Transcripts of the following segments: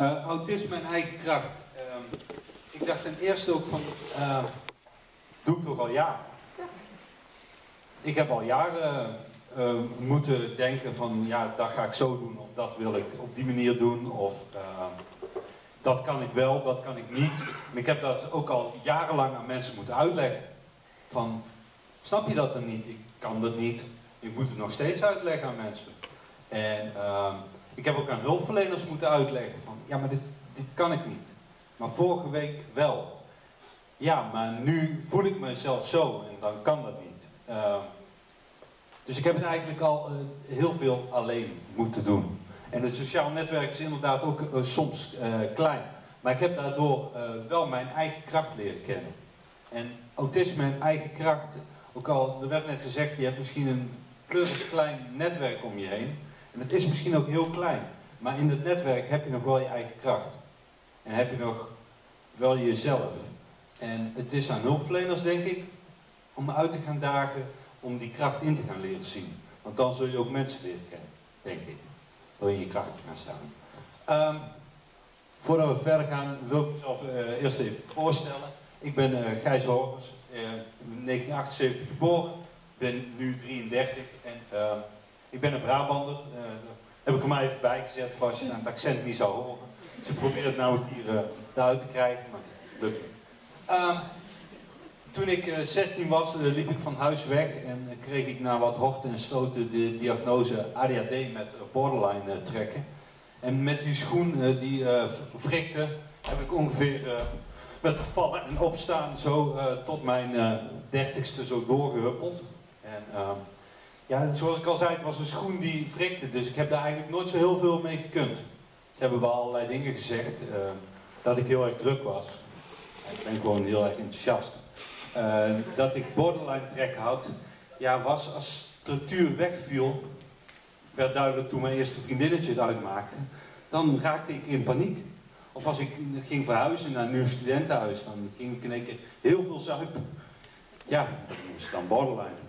Uh, autisme en eigen kracht. Uh, ik dacht ten eerste ook van, uh, doe ik toch al jaren. Ik heb al jaren moeten denken van, ja, dat ga ik zo doen, of dat wil ik op die manier doen, of dat kan ik wel, dat kan ik niet. Ik heb dat ook al jarenlang aan mensen moeten uitleggen. Van, snap je dat dan niet? Ik kan dat niet. Ik moet het nog steeds uitleggen aan mensen. En ik heb ook aan hulpverleners moeten uitleggen van, ja maar dit, dit kan ik niet. Maar vorige week wel. Ja, maar nu voel ik mezelf zo en dan kan dat niet. Uh, dus ik heb het eigenlijk al uh, heel veel alleen moeten doen. En het sociaal netwerk is inderdaad ook uh, soms klein. Maar ik heb daardoor wel mijn eigen kracht leren kennen. En autisme en eigen kracht, ook al, er werd net gezegd, je hebt misschien een klein netwerk om je heen. En het is misschien ook heel klein, maar in het netwerk heb je nog wel je eigen kracht. En heb je nog wel jezelf. En het is aan hulpverleners, denk ik, om uit te gaan dagen, om die kracht in te gaan leren zien. Want dan zul je ook mensen leren kennen, denk ik. Door in je kracht te gaan staan. Um, voordat we verder gaan, wil ik mezelf uh, eerst even voorstellen. Ik ben uh, Gijs Horvers, uh, 1978 geboren, ben nu 33 en uh, ik ben een Brabander. Uh, heb ik er maar even bij gezet voor als je het accent niet zou horen. Ze proberen het nou hier uh, eruit te krijgen, maar lukt niet. Uh, toen ik 16 was, liep ik van huis weg en kreeg ik na wat horten en stoten de diagnose ADHD met borderline trekken. En met die schoen die wrikte, heb ik ongeveer met vallen en opstaan zo tot mijn dertigste zo doorgehuppeld. En ehm, ja, zoals ik al zei, het was een schoen die wrikte, dus ik heb daar eigenlijk nooit zo heel veel mee gekund. Ze hebben wel allerlei dingen gezegd, uh, dat ik heel erg druk was. Ik ben gewoon heel erg enthousiast. Uh, dat ik borderline trek had, ja, was als structuur wegviel, werd duidelijk toen mijn eerste vriendinnetje het uitmaakte, dan raakte ik in paniek. Of als ik ging verhuizen naar een nieuw studentenhuis, dan ging ik in één keer heel veel zuipen. Ja, dat moest dan borderline.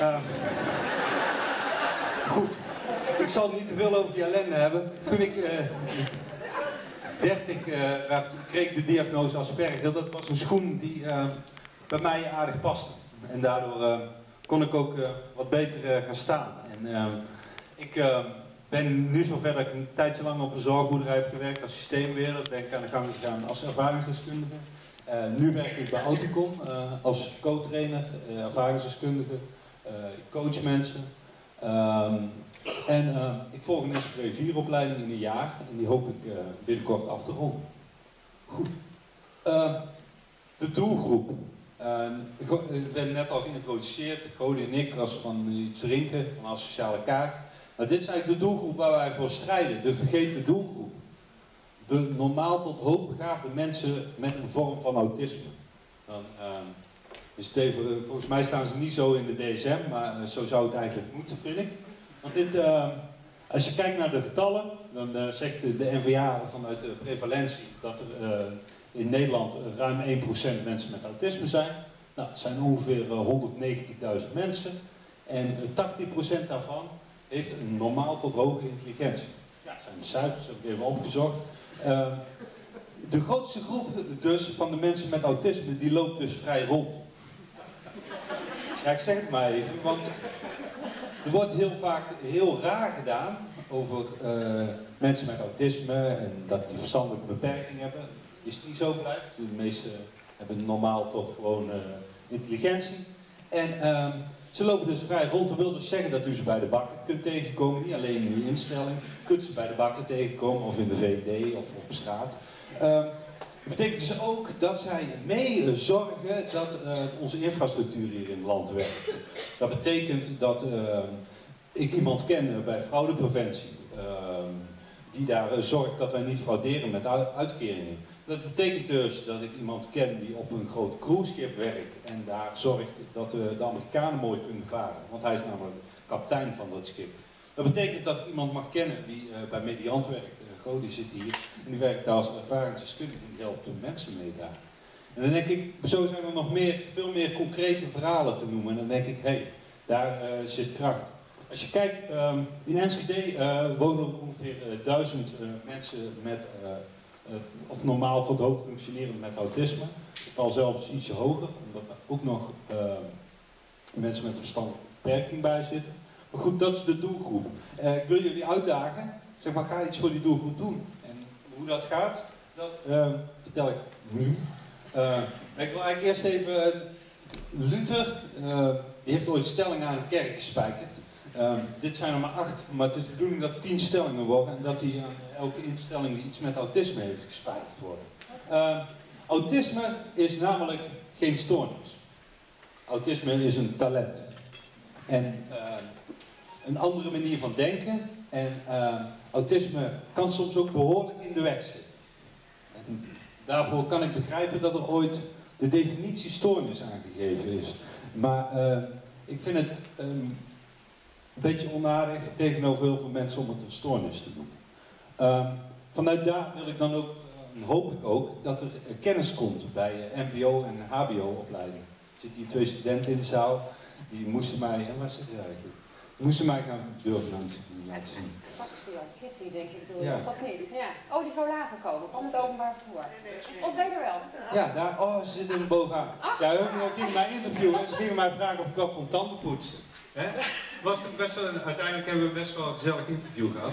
Uh, goed, ik zal niet te veel over die ellende hebben. Toen ik uh, 30 uh, werd, kreeg ik de diagnose Asperger. Dat was een schoen die uh, bij mij aardig paste. En daardoor eh, kon ik ook wat beter gaan staan. En ik ben nu zover dat ik een tijdje lang op een zorgboerderij heb gewerkt als systeembeheerder. Ben ik aan de gang gegaan als ervaringsdeskundige. nu werk ik bij Auticom als co-trainer, ervaringsdeskundige. ik coach mensen. Um, en uh, ik volg een SPW 4 opleiding in een jaar en die hoop ik uh, binnenkort af te ronden. Goed. Uh, de doelgroep. Ehm, ik ben net al geïntroduceerd, Cody en ik, als van iets drinken, van sociale kaart. Maar dit is eigenlijk de doelgroep waar wij voor strijden, de vergeten doelgroep. De normaal tot hoogbegaafde mensen met een vorm van autisme. Dan, even, volgens mij staan ze niet zo in de DSM, maar zo zou het eigenlijk moeten, vind ik. Want dit, uh, als je kijkt naar de getallen, dan zegt de, NVA vanuit de prevalentie dat er in Nederland ruim 1% mensen met autisme zijn. Nou, het zijn ongeveer 190.000 mensen. En 80% daarvan heeft een normaal tot hoge intelligentie. Ja, dat zijn de cijfers, heb ik even opgezocht. De grootste groep dus van de mensen met autisme, die loopt dus vrij rond. Ja, ik zeg het maar even, want er wordt heel vaak heel raar gedaan over uh, mensen met autisme en dat die verstandelijke beperkingen hebben. Is niet zo blijft. De meeste hebben normaal toch gewoon uh, intelligentie. En uh, ze lopen dus vrij rond. Dat wil dus zeggen dat u ze bij de bakker kunt tegenkomen. Niet alleen in uw instelling. Kunt ze bij de bakker tegenkomen of in de VVD of op straat. Ehm, dat betekent dus ook dat zij mee zorgen dat uh, onze infrastructuur hier in het land werkt. Dat betekent dat uh, ik iemand ken bij fraudepreventie, uh, die daar zorgt dat wij niet frauderen met uitkeringen. Dat betekent dus dat ik iemand ken die op een groot cruiseschip werkt en daar zorgt dat we de Amerikanen mooi kunnen varen. Want hij is namelijk kapitein van dat schip. Dat betekent dat ik iemand mag kennen die bij Mediant werkt Die zit hier en die werkt daar als ervaringsdeskundige en die helpt mensen mee daar. En dan denk ik, zo zijn er nog meer, veel meer concrete verhalen te noemen. En dan denk ik, hé, hey, daar uh, zit kracht. als je kijkt, ehm, in Enschede uh, wonen ongeveer duizend mensen met, of normaal tot hoog functionerend met autisme. Het getal zelfs ietsje hoger, omdat er ook nog mensen met een verstandelijke beperking bij zitten. Maar goed, dat is de doelgroep. ik wil jullie uitdagen, zeg maar, ga iets voor die doelgroep doen. En hoe dat gaat, dat ehm, vertel ik nu. ik wil eigenlijk eerst even Luther, uh, die heeft ooit stellingen aan de kerk gespijkerd. Dit zijn er maar acht, maar het is de bedoeling dat tien stellingen worden en dat die aan elke instelling die iets met autisme heeft gespijkerd worden. Autisme is namelijk geen stoornis. Autisme is een talent. En een andere manier van denken. En autisme kan soms ook behoorlijk in de weg zitten. En daarvoor kan ik begrijpen dat er ooit de definitie stoornis aangegeven is. Maar uh, ik vind het um, een beetje onaardig tegenover heel veel mensen om het een stoornis te doen. Uh, vanuit daar wil ik dan ook, uh, hoop ik ook, dat er kennis komt bij mbo- en hbo-opleiding. Er zitten hier twee studenten in de zaal, die moesten mij, en waar zitten ze eigenlijk? Moesten mij gaan durven laten zien. Kitty, denk ik, doe ja. of niet? Ja. Oh, die zou later komen, om het openbaar vervoer. Of ben je er wel? Ja, daar, oh, ze zitten er bovenaan. Ach, ja, ook gingen mij interviewen en ze gingen mij vragen of ik ook kon tanden poetsen. He? Was het best wel, uiteindelijk hebben we best wel een gezellig interview gehad.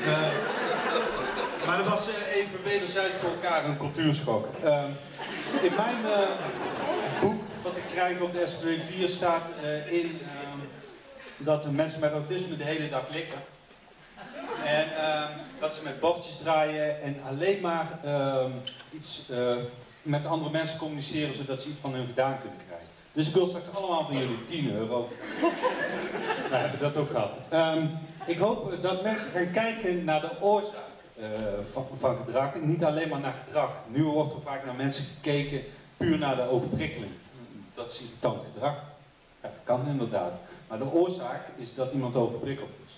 Uh, maar er was uh, even wederzijds voor elkaar een cultuurschok. Uh, in mijn uh, boek, wat ik krijg op de SPW 4, staat in ehm, dat de mensen met autisme de hele dag likken. En uh, dat ze met bordjes draaien en alleen maar uh, iets uh, met andere mensen communiceren zodat ze iets van hun gedaan kunnen krijgen. Dus ik wil straks allemaal van jullie 10 euro. We hebben dat ook gehad. Um, ik hoop dat mensen gaan kijken naar de oorzaak uh, van, van, gedrag en niet alleen maar naar gedrag. Nu wordt er vaak naar mensen gekeken puur naar de overprikkeling. Dat is irritant gedrag. Ja, dat kan inderdaad. Maar de oorzaak is dat iemand overprikkeld is.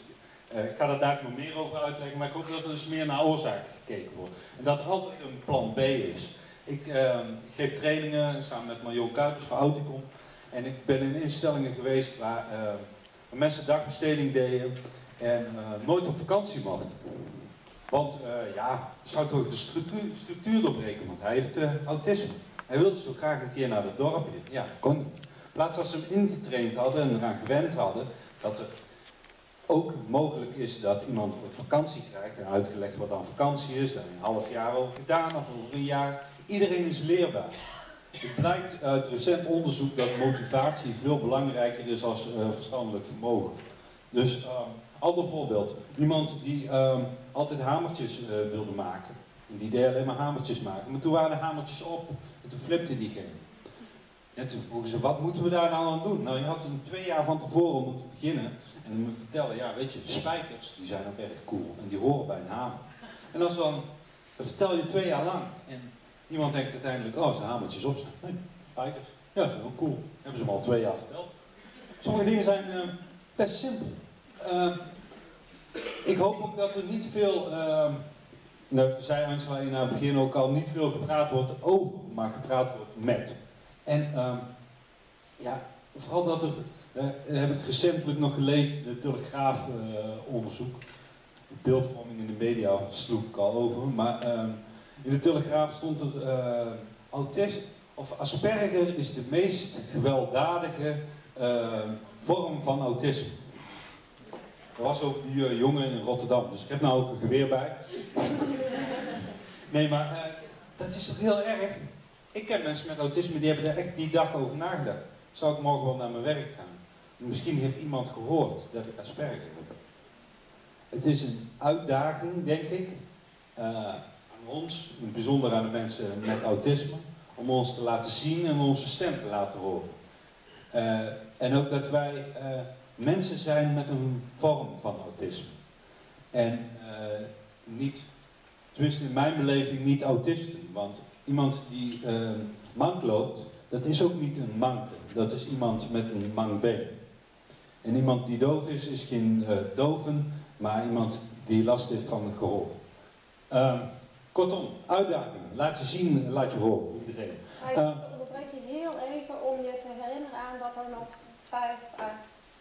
Uh, ik ga er daar nog meer over uitleggen, maar ik hoop dat er dus meer naar oorzaken gekeken wordt. En dat er altijd een plan B is. Ik, uh, geef trainingen samen met Marion Kuipers van Auticom. En ik ben in instellingen geweest waar, waar mensen dagbesteding deden en eh, nooit op vakantie mochten. Want ja, zou toch de structuur, doorbreken, want hij heeft autisme. Hij wilde zo graag een keer naar het dorpje. Ja, kon niet. Plaats als ze hem ingetraind hadden en eraan gewend hadden, dat er ook mogelijk is dat iemand ooit vakantie krijgt en uitgelegd wat dan vakantie is, daar een half jaar over gedaan of over een jaar. Iedereen is leerbaar. Het blijkt uit recent onderzoek dat motivatie veel belangrijker is als uh, verstandelijk vermogen. Dus, uh, ander voorbeeld. Iemand die uh, altijd hamertjes uh, wilde maken. En die deed alleen maar hamertjes maken. Maar toen waren de hamertjes op en toen flipte diegene. En toen vroegen ze, wat moeten we daar nou aan doen? Nou, je had een twee jaar van tevoren moeten beginnen en me vertellen, ja weet je, spijkers, die zijn ook erg cool en die horen bij een hamer. En als dan, dat vertel je twee jaar lang en iemand denkt uiteindelijk, oh, zijn hamertjes op zijn. Nee, spijkers, ja, dat is wel cool. Hebben ze me al twee jaar verteld. Sommige dingen zijn uh, best simpel. Uh, ik hoop ook dat er niet veel, uh, nou, zei Angela in het begin ook al, niet veel gepraat wordt over, maar gepraat wordt met. En ehm, ja, vooral dat er, uh, heb ik recentelijk nog gelezen, de Telegraaf uh, onderzoek. De beeldvorming in de media sloeg ik al over. Maar ehm, in de Telegraaf stond er, uh, autisme, of Asperger is de meest gewelddadige ehm, vorm van autisme. Dat was over die jongen in Rotterdam, dus ik heb nou ook een geweer bij. nee, maar dat is toch heel erg? Ik ken mensen met autisme die hebben er echt die dag over nagedacht. Zou ik morgen wel naar mijn werk gaan? Misschien heeft iemand gehoord dat ik Asperger heb. Het is een uitdaging, denk ik, uh, aan ons, in het bijzonder aan de mensen met autisme, om ons te laten zien en onze stem te laten horen. Uh, en ook dat wij uh, mensen zijn met een vorm van autisme. En niet, tenminste in mijn beleving, niet autisten. Want iemand die uh, mank loopt, dat is ook niet een manke. Dat is iemand met een mank been. En iemand die doof is, is geen uh, doven, maar iemand die last heeft van het gehoor. Uh, kortom, uitdaging. Laat je zien, laat je horen. Iedereen. Ik onderbreek je heel even om je te herinneren aan dat er nog vijf à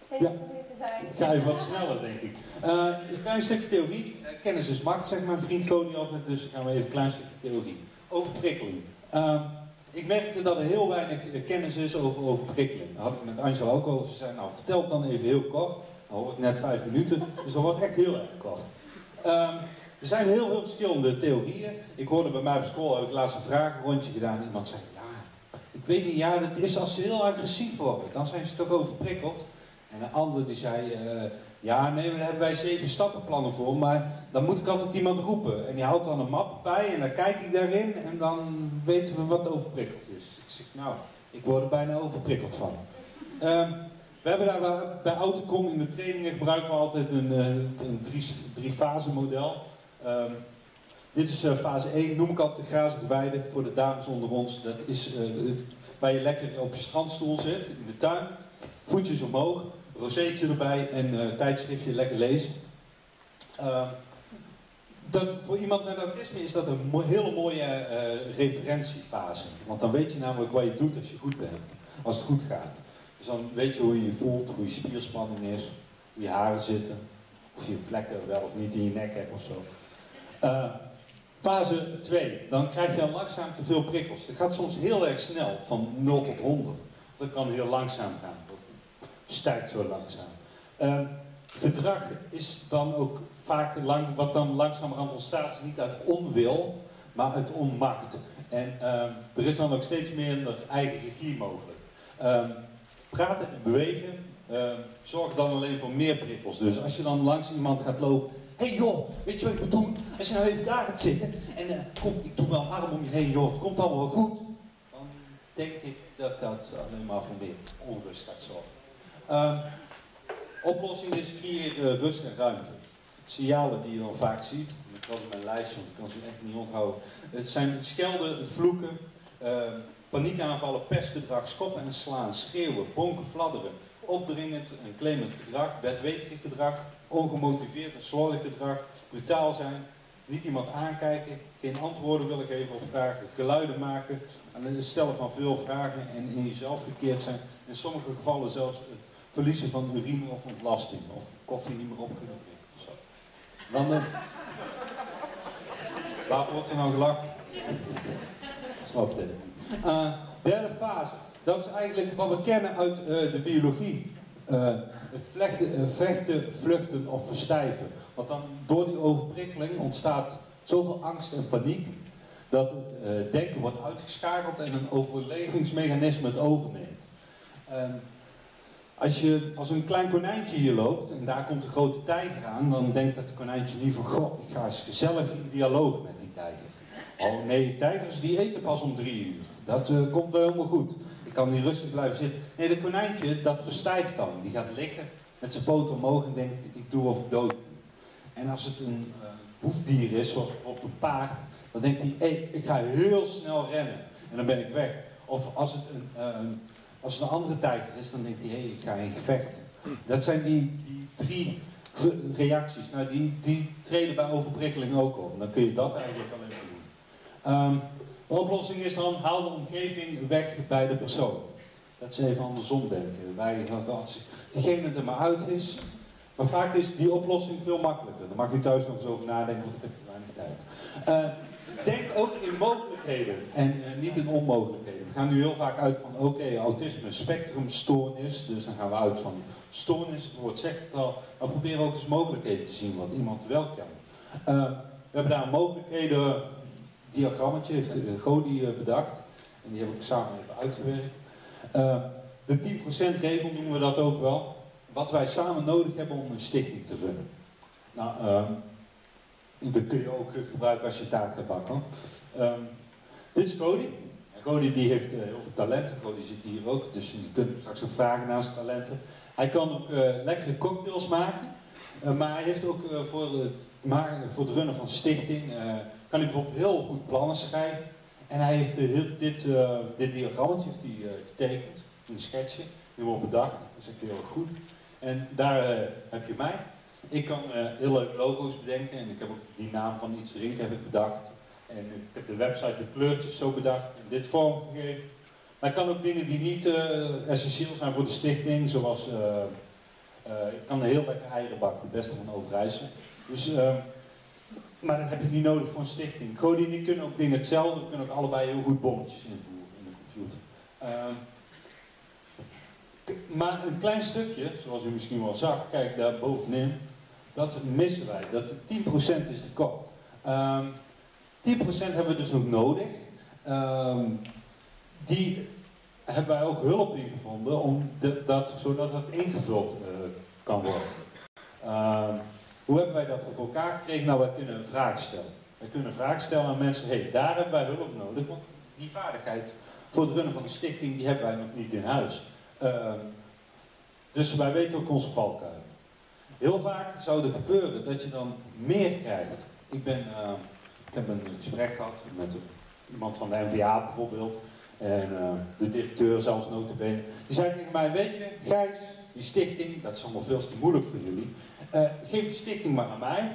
zeven minuten zijn. Ga even wat sneller, denk ik. Uh, een klein stukje theorie. Kennis is macht, zegt mijn vriend Cody altijd. Dus gaan we even een klein stukje theorie. Overprikkeling. Uh, ik merkte dat er heel weinig kennis is over overprikkeling. Daar had ik met Angela ook over. Ze zei, nou vertel het dan even heel kort. Dan hoor ik net vijf minuten, dus dat wordt echt heel erg kort. Ehm, er zijn heel veel verschillende theorieën. Ik hoorde bij mij op school, heb ik laatst een vragenrondje gedaan. Iemand zei, ja, ik weet niet, ja, dat is als ze heel agressief worden. Dan zijn ze toch overprikkeld. En een ander die zei, uh, ja, nee, daar hebben wij zeven stappenplannen voor, maar dan moet ik altijd iemand roepen. En die houdt dan een map bij en dan kijk ik daarin en dan weten we wat overprikkeld is. Ik zeg, nou, ik word er bijna overprikkeld van. Um, we hebben daar bij Autocom in de trainingen gebruiken we altijd een, eh, een drie, drie fase model. Um, dit is uh, fase 1, noem ik altijd de weide voor de dames onder ons. Dat is uh, waar je lekker op je strandstoel zit, in de tuin. Voetjes omhoog, rozeetje erbij en uh, tijdschriftje lekker lezen. Uh, dat, voor iemand met autisme is dat een mo hele mooie uh, referentiefase. Want dan weet je namelijk wat je doet als je goed bent. Als het goed gaat. Dus dan weet je hoe je je voelt, hoe je spierspanning is, hoe je haren zitten. Of je vlekken wel of niet in je nek hebt of zo. Uh, fase 2. Dan krijg je al langzaam te veel prikkels. Het gaat soms heel erg snel, van 0 tot 100. Dat kan heel langzaam gaan stijgt zo langzaam. Gedrag is dan ook vaak, lang, wat dan langzamerhand ontstaat, niet uit onwil, maar uit onmacht. En uh, er is dan ook steeds meer eigen regie mogelijk. Uh, praten en bewegen ehm, zorgt dan alleen voor meer prikkels. Dus als je dan langs iemand gaat lopen, hé hey joh, weet je wat ik moet doen? Als je nou even daar gaat zitten en uh, kom, ik doe wel arm om je heen joh, het komt allemaal wel goed. Dan denk ik dat dat alleen maar voor meer onrust gaat zorgen. Uh, oplossing is creëer uh, rust en ruimte. Signalen die je dan vaak ziet, ik had mijn lijstje, want ik kan ze echt niet onthouden. Het zijn het schelden, het vloeken, uh, paniekaanvallen, pestgedrag, schoppen en slaan, schreeuwen, bonken, fladderen, opdringend en claimend gedrag, bedweterig gedrag, ongemotiveerd en slordig gedrag, brutaal zijn, niet iemand aankijken, geen antwoorden willen geven op vragen, geluiden maken, het stellen van veel vragen en in jezelf gekeerd zijn. In sommige gevallen zelfs het verliezen van urine of ontlasting. Of koffie niet meer op kunnen. Zo. Dan de... Waar wordt er nou gelachen? Snap je? Uh, derde fase. Dat is eigenlijk wat we kennen uit uh, de biologie. Het vechten, vluchten of verstijven. Want dan door die overprikkeling ontstaat zoveel angst en paniek dat het denken wordt uitgeschakeld en een overlevingsmechanisme het overneemt. Als je als een klein konijntje hier loopt en daar komt een grote tijger aan, dan denkt dat konijntje niet van, goh, ik ga eens gezellig in dialoog met die tijger. Oh nee, tijgers die eten pas om drie uur. Dat uh, komt wel helemaal goed. Ik kan niet rustig blijven zitten. Nee, dat konijntje, dat verstijft dan. Die gaat liggen met zijn poten omhoog en denkt, ik doe of ik dood. En als het een uh, hoefdier is, zoals op een paard, dan denkt hij, hey, ik ga heel snel rennen. En dan ben ik weg. Of als het een, uh, als het een andere tijger is, dan denkt hij, hé, ik ga in gevecht. Dat zijn die, die drie reacties. Nou, die, die treden bij overprikkeling ook op. Dan kun je dat eigenlijk alleen maar doen. Um, de oplossing is dan, haal de omgeving weg bij de persoon. Dat is even andersom denken. Wij, als diegene er maar uit is, maar vaak is die oplossing veel makkelijker. Dan mag u thuis nog eens over nadenken, want ik heb weinig tijd. Uh, denk ook in mogelijkheden en uh, niet in onmogelijkheden. Gaan nu heel vaak uit van, oké, okay, autisme, spectrumstoornis. Dus dan gaan we uit van stoornis, het woord zegt het al. Maar proberen ook eens mogelijkheden te zien, wat iemand wel kan. Uh, we hebben daar mogelijkheden, diagrammetje heeft uh, Godi bedacht. En die heb ik samen even uitgewerkt. de 10% regel noemen we dat ook wel. Wat wij samen nodig hebben om een stichting te runnen. Nou, dat kun je ook gebruiken als je taart gaat bakken. Um, dit is Cody. Cody die heeft uh, heel veel talenten. Cody zit hier ook, dus je kunt straks ook vragen naar zijn talenten. Hij kan ook uh, lekkere cocktails maken. Uh, maar hij heeft ook voor, het, maar, voor runnen van stichting, kan hij bijvoorbeeld heel goed plannen schrijven. En hij heeft dit, dit diagrammetje heeft hij, getekend, een sketchje, helemaal bedacht. Dat is echt heel goed. En daar heb je mij. Ik kan heel leuk logo's bedenken en ik heb ook die naam van iets drinken heb ik bedacht. En ik heb de website, de kleurtjes zo bedacht en dit vormgegeven. Maar ik kan ook dingen die niet uh, essentieel zijn voor de stichting, zoals uh, ik kan een heel lekker eieren bakken, het beste van Overijssel. Dus, ehm, maar dat heb je niet nodig voor een stichting. Godin kunnen ook dingen hetzelfde, we kunnen ook allebei heel goed bommetjes invoeren in de computer. Ehm, maar een klein stukje, zoals u misschien wel zag, kijk daar bovenin, dat missen wij. Dat 10% is te koop. Um, 10% hebben we dus nog nodig. Um, die hebben wij ook hulp in gevonden om dat, zodat het ingevuld uh, kan worden. Um, hoe hebben wij dat voor elkaar gekregen? Nou, wij kunnen een vraag stellen. Wij kunnen een vraag stellen aan mensen, hé, hey, daar hebben wij hulp nodig, want die vaardigheid voor het runnen van de stichting, die hebben wij nog niet in huis. Uh, dus wij weten ook onze valkuilen. Heel vaak zou het gebeuren dat je dan meer krijgt. Ik, ben, heb een gesprek gehad met iemand van de NVA bijvoorbeeld. En uh, de directeur zelfs notabene. Die zei tegen mij, weet je, Gijs, die stichting, dat is allemaal veel te moeilijk voor jullie. Uh, geef die stichting maar aan mij.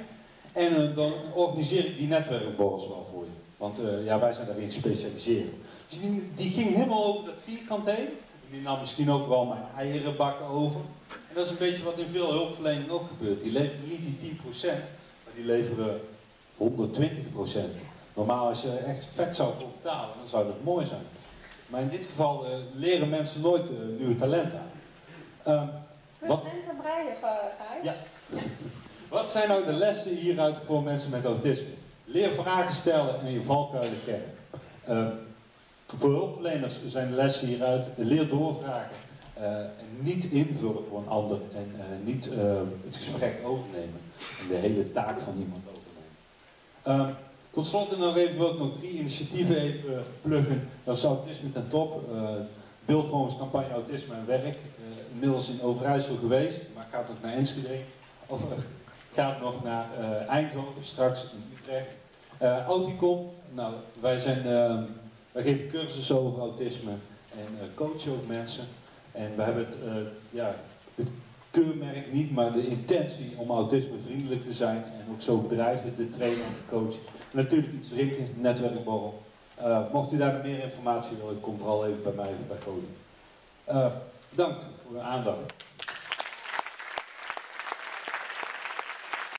En dan organiseer ik die netwerkborrels wel voor je. Want ja, wij zijn daarin gespecialiseerd. Dus die, die ging helemaal over dat vierkant heen die nam misschien ook wel mijn eieren bakken over. En dat is een beetje wat in veel hulpverlening ook gebeurt. Die leveren niet die 10%, maar die leveren 120%. Normaal als je echt vet zou betalen, dan zou dat mooi zijn. Maar in dit geval uh, leren mensen nooit uh, nieuwe talenten aan. Um, wat... mensen breien, Gijs? Ja. Wat zijn nou de lessen hieruit voor mensen met autisme? Leer vragen stellen en je valkuilen kennen. Um, voor hulpverleners zijn de lessen hieruit, leer doorvragen. Uh, en niet invullen voor een ander en niet uh, het gesprek overnemen. En de hele taak van iemand. Uh, tot slot nog even, wil ik nog drie initiatieven even pluggen. Dat is Autisme ten Top. Beeldvormers campagne Autisme en Werk. inmiddels in Overijssel geweest, maar gaat nog naar Enschede. Of gaat nog naar Eindhoven straks in Utrecht. Auticom, nou wij zijn wij geven cursussen over autisme en uh, coachen ook mensen. En we hebben het, uh, ja, keurmerk niet, maar de intentie om autismevriendelijk te zijn en ook zo bedrijven te trainen en te coachen. En natuurlijk iets drinken, netwerkborrel. Uh, mocht u daar meer informatie willen, kom vooral even bij mij bij Code. bedankt voor de aandacht.